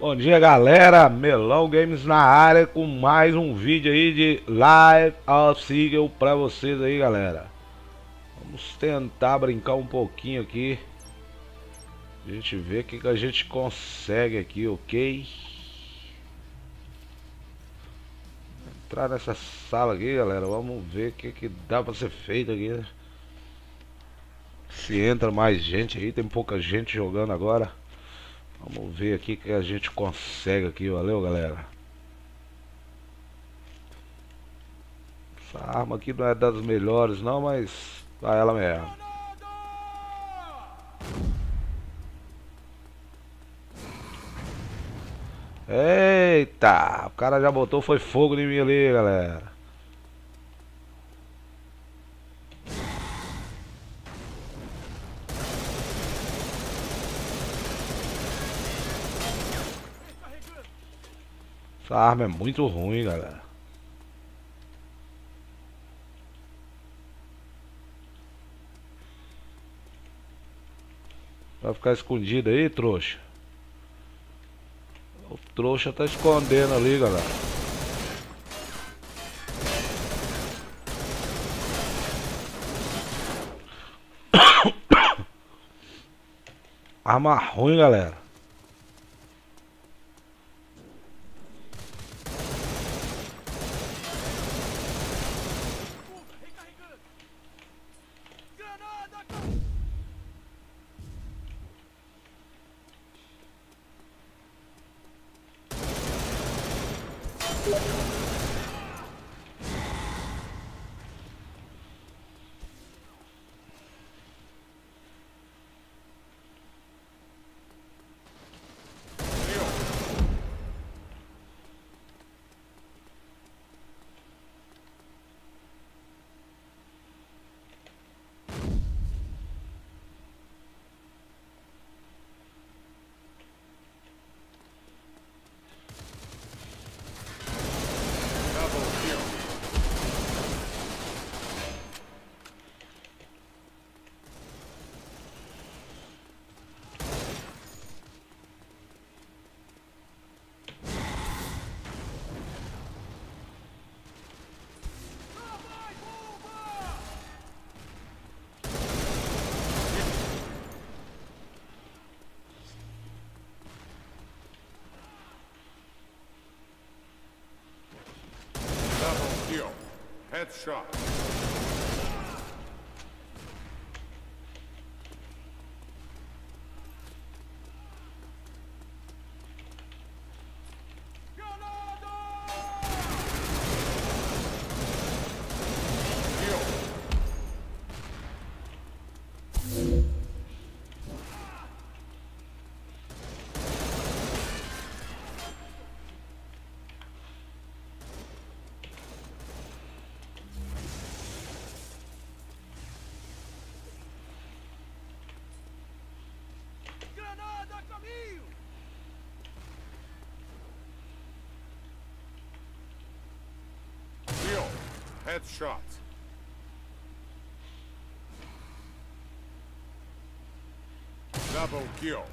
Bom dia galera, Melão Games na área com mais um vídeo aí de Live of Seagull pra vocês aí galera. Vamos tentar brincar um pouquinho aqui. A gente ver o que, que a gente consegue aqui, ok? Entrar nessa sala aqui galera, vamos ver o que, que dá pra ser feito aqui né? Se entra mais gente aí, tem pouca gente jogando agora Vamos ver aqui que a gente consegue aqui, valeu galera. Essa arma aqui não é das melhores não, mas vai ela mesmo. Eita, o cara já botou foi fogo em mim ali, galera. Essa arma é muito ruim, galera. Vai ficar escondido aí, trouxa? O trouxa tá escondendo ali, galera. Arma ruim, galera. left shot. Headshot. Headshot. Double kill.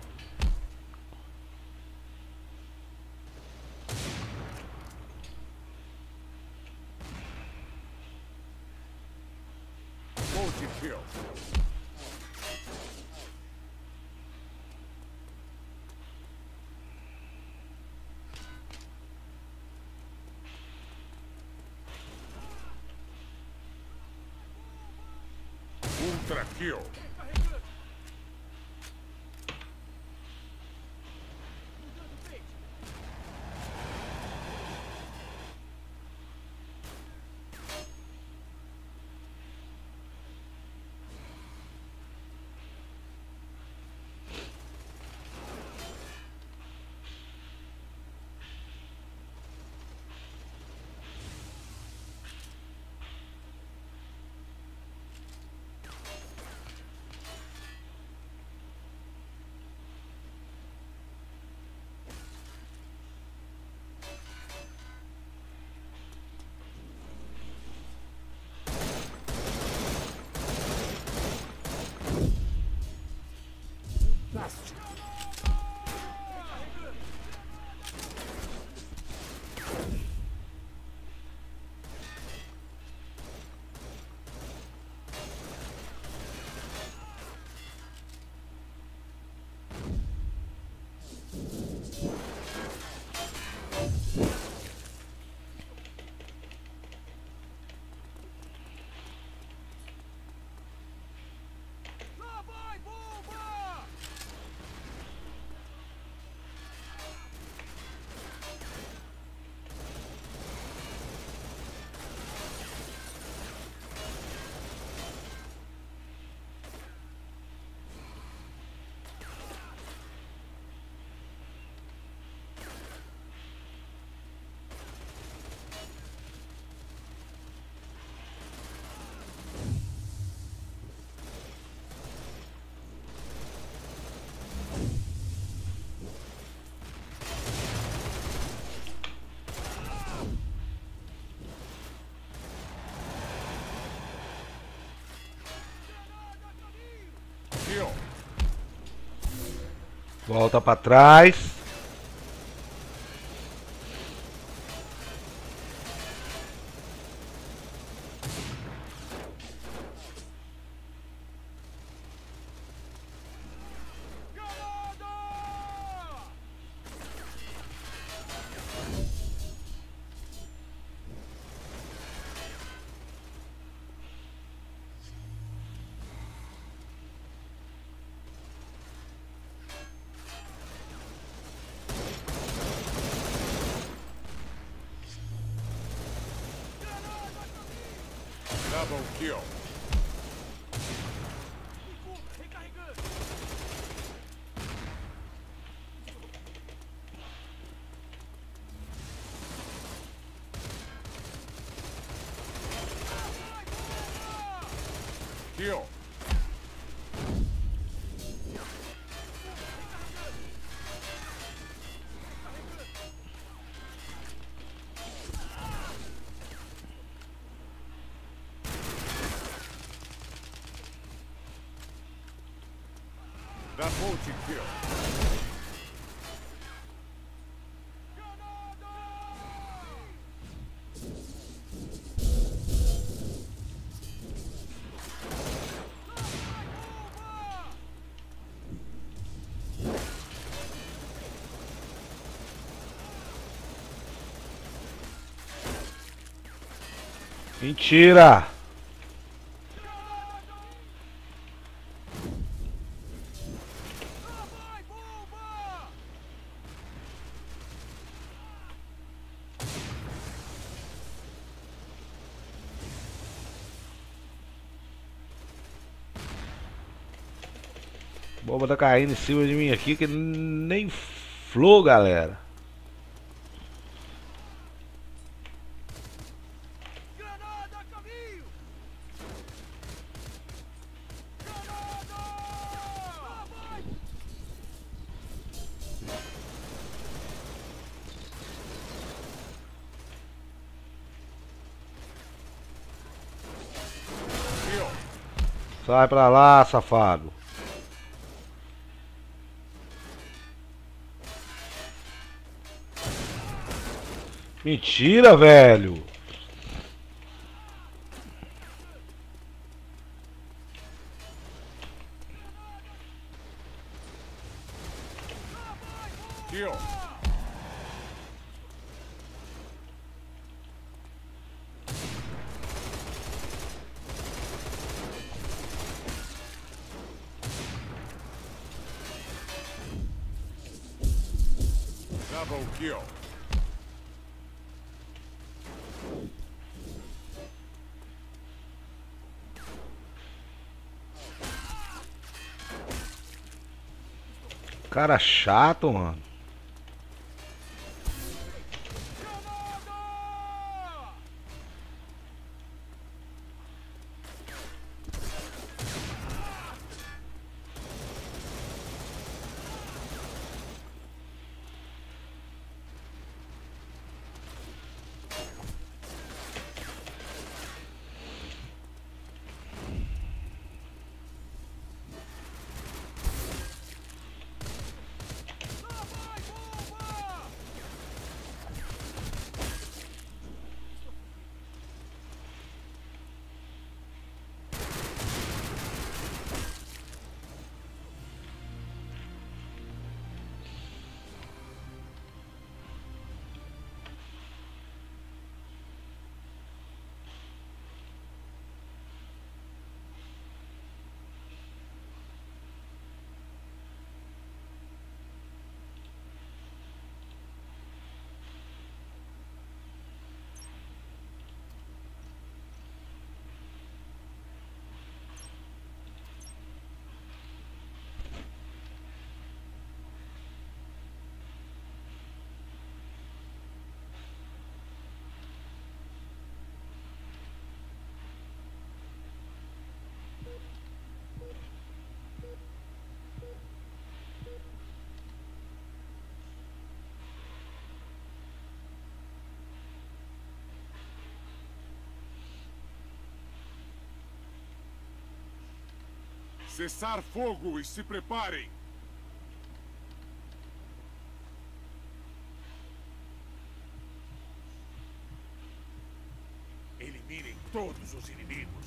Multi-kill. Ultra Volta pra trás. Double kill. Kill. That Mentira! Bomba tá caindo em cima de mim aqui que nem flou, galera. Granada caminho! Granada! Sai pra lá, safado. Mentira, velho. Double kill. Cara chato, mano. Cessar fogo e se preparem! Eliminem todos os inimigos.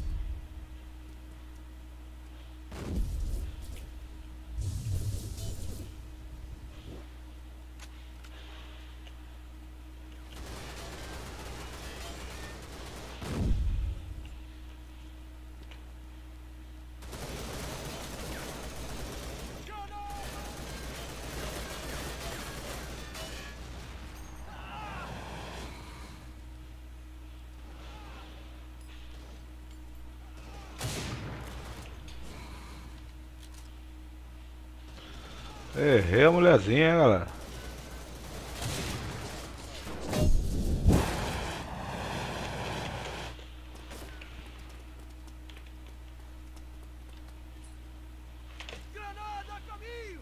Errei a mulherzinha, galera. Granada a caminho!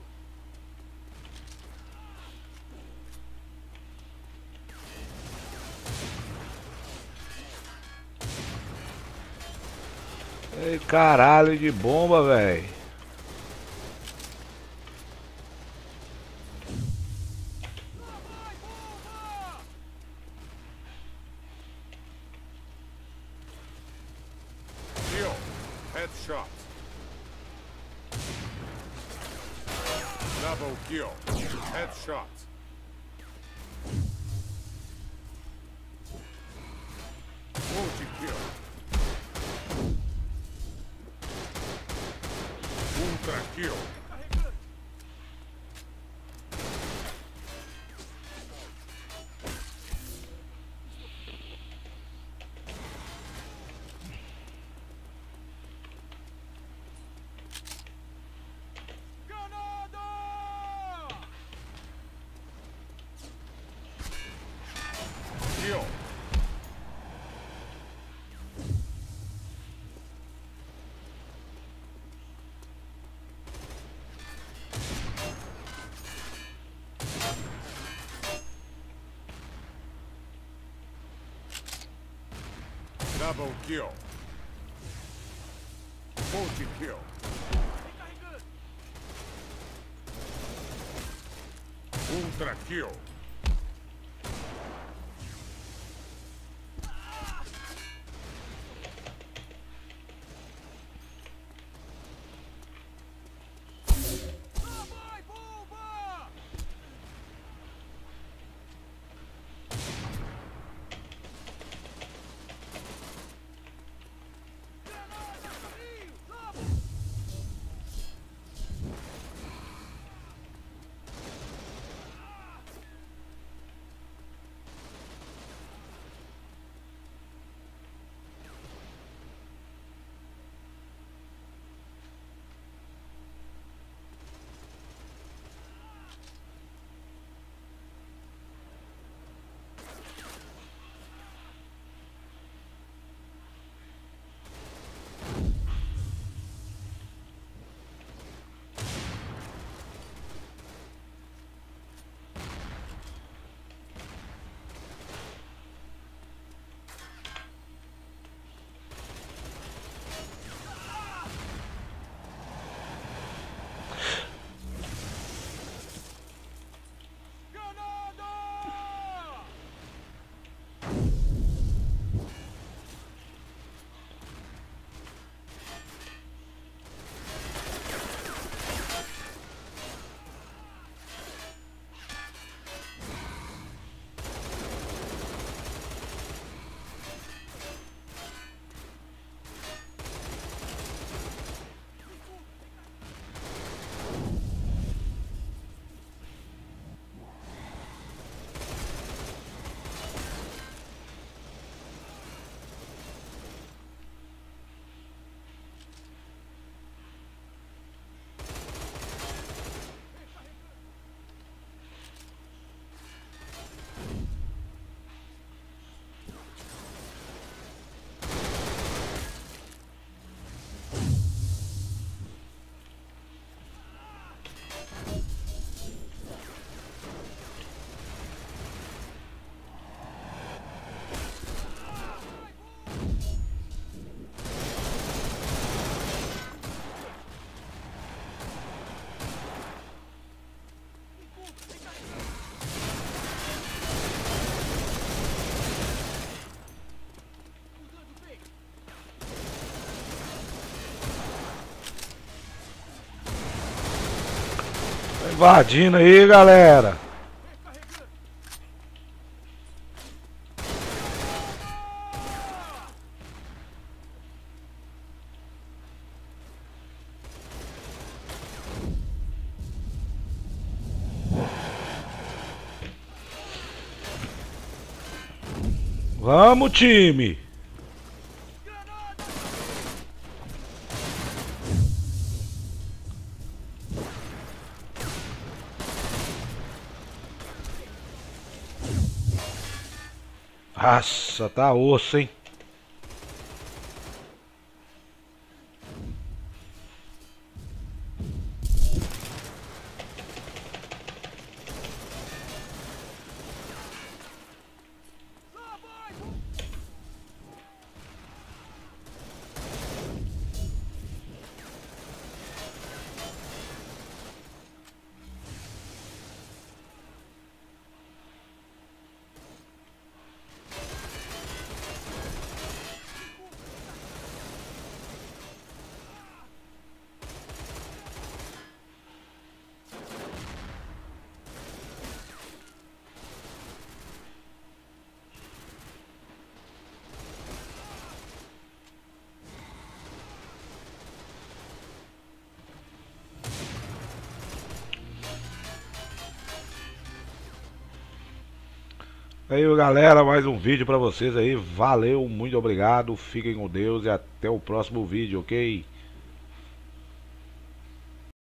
Ei, caralho de bomba, velho. Headshot. Double kill. Headshot. Double kill. Multi-kill. Recarregando! Ultra kill. Invadindo aí, galera. Vamos, time. Nossa, tá osso, hein? Aí, galera, mais um vídeo pra vocês aí. Valeu, muito obrigado. Fiquem com Deus e até o próximo vídeo, ok?